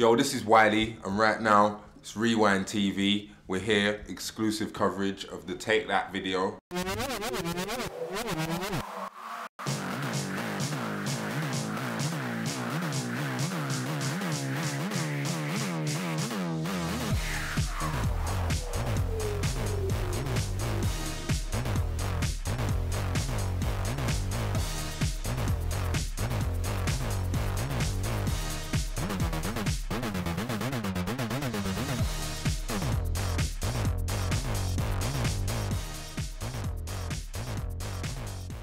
Yo, this is Wiley, and right now it's Rewind TV. We're here, exclusive coverage of the Take That video.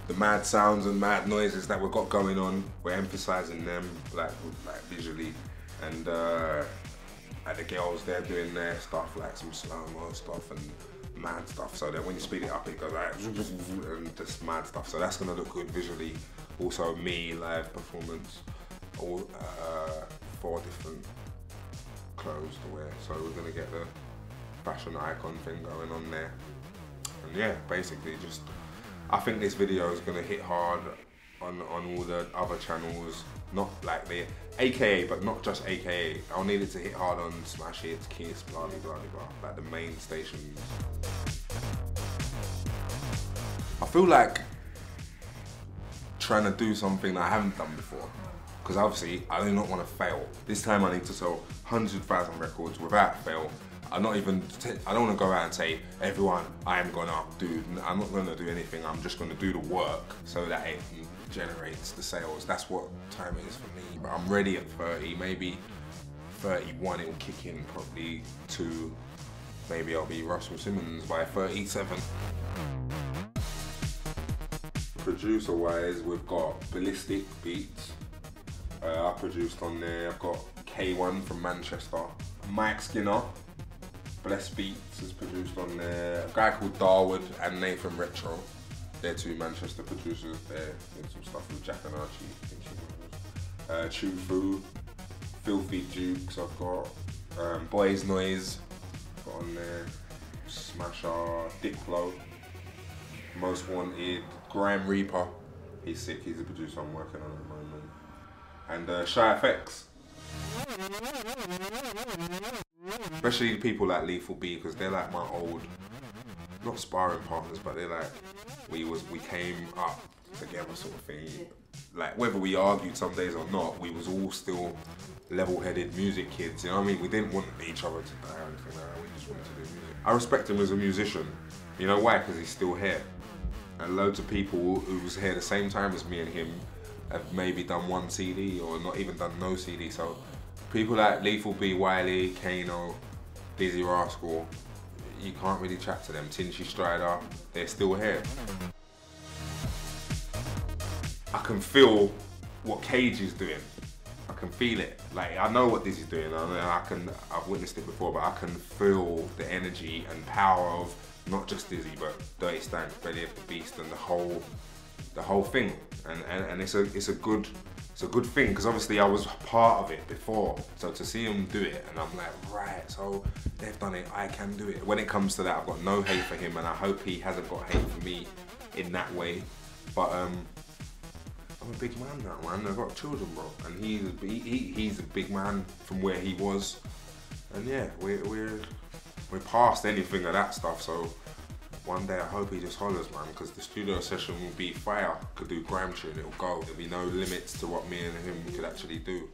The mad sounds and mad noises that we've got going on. We're emphasizing them like like visually, and uh, like the girls they're doing their stuff like some slow mo stuff and mad stuff. So that when you speed it up, it goes like and just mad stuff. So that's gonna look good visually. Also, me live performance, all uh, four different clothes to wear. So we're gonna get the fashion icon thing going on there. And yeah, basically just I think this video is gonna hit hard on on all the other channels, not like the AKA, but not just AKA. I'll need it to hit hard on Smash Hits, Kiss, blah blah blah blah, like the main stations. I feel like trying to do something I haven't done before. Because obviously, I do not want to fail. This time I need to sell 100,000 records without fail. I'm not even, I don't want to go out and say, everyone, I am gonna do, I'm not gonna do anything, I'm just gonna do the work so that it generates the sales. That's what time is for me. But I'm ready at 30, maybe 31 it'll kick in probably to, maybe I'll be Russell Simmons by 37. Producer wise, we've got Ballistic Beats. Uh, I produced on there. I've got K1 from Manchester. Mike Skinner, Bless Beats is produced on there. A guy called Darwood and Nathan Retro. They're two Manchester producers. They're doing some stuff with Jack and Archie. Uh, Fu, Filthy Dukes. I've got um, Boys Noize. Got on there. Smasher, Diplo. Most Wanted, Grime Reaper. He's sick. He's a producer I'm working on at the moment. And uh, Shy FX. Especially people like Lethal B because they're like my old, not sparring partners, but they're like we was we came up together sort of thing. Like whether we argued some days or not, we was all still level-headed music kids. You know what I mean? We didn't want each other to die or anything like that. We just wanted to do music. I respect him as a musician. You know why? Because he's still here. And loads of people who was here the same time as me and him have maybe done one CD or not even done no CD. So people like Lethal B, Wiley, Kano, Dizzee Rascal, you can't really chat to them. Tinchy Stryder, they're still here. I can feel what Cage is doing. I can feel it. Like I know what is doing. I, I can. I've witnessed it before, but I can feel the energy and power of not just Dizzee, but Dirtee Stank, Belly of the Beast, and the whole, the whole thing. And and, and it's a it's a good it's a good thing because obviously I was part of it before. So to see him do it, and I'm like, right, so they've done it, I can do it. When it comes to that, I've got no hate for him, and I hope he hasn't got hate for me in that way. But um, I'm a big man now, man. I've got children, bro, and he's a, he, he, he's a big man from where he was, and yeah, we're we're we're past anything of that stuff. So one day I hope he just hollers, man, because the studio session will be fire. Could do grime tune, it'll go. There'll be no limits to what me and him could actually do.